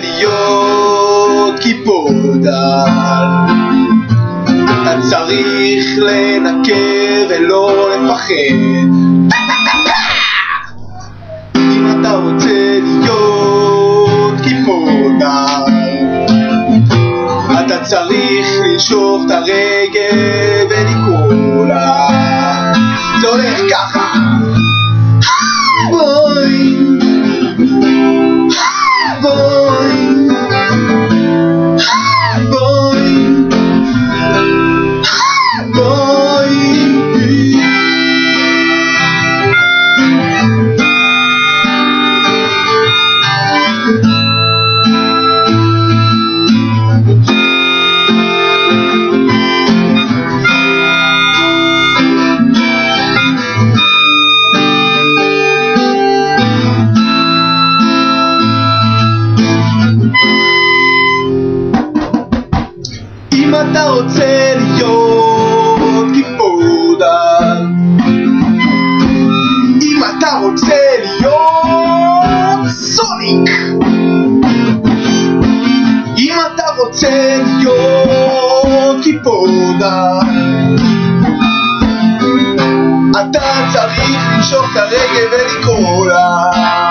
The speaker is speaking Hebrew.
להיות קיפודה אתה צריך לנקר ולא לפחד. אם אתה רוצה להיות קיפודה אתה צריך לנשוך את הרגל ולקרוא לה. זה הולך ככה אם אתה רוצה להיות קיפודה אם אתה רוצה להיות סוניק. אם אתה רוצה להיות קיפודה אתה צריך למשוך את הרגל ולקרוא לה